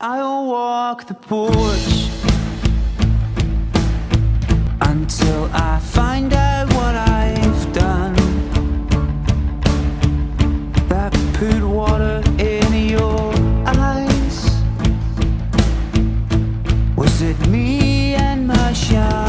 I'll walk the porch until I find out what I've done. That put water in your eyes. Was it me and my shadow?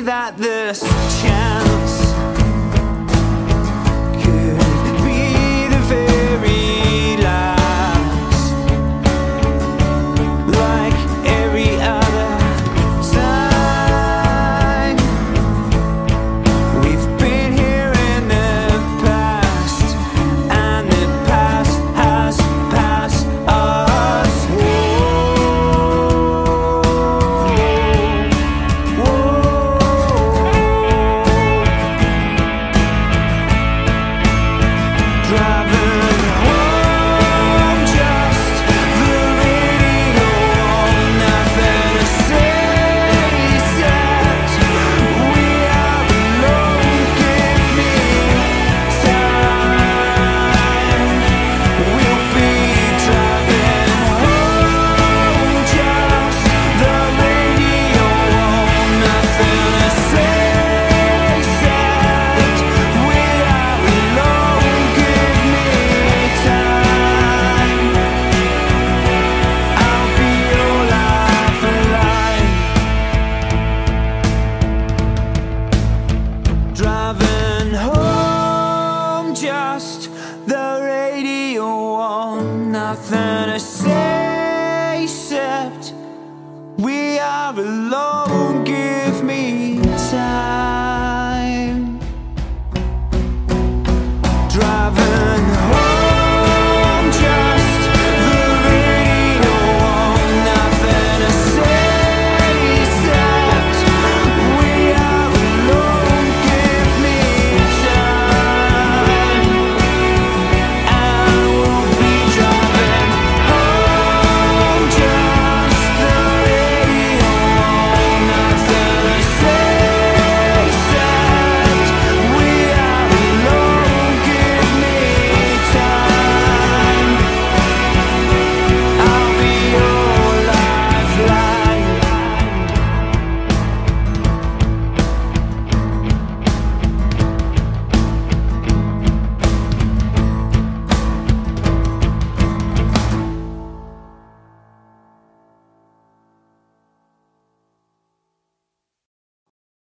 that this Just the radio on. Nothing to say except we are alone.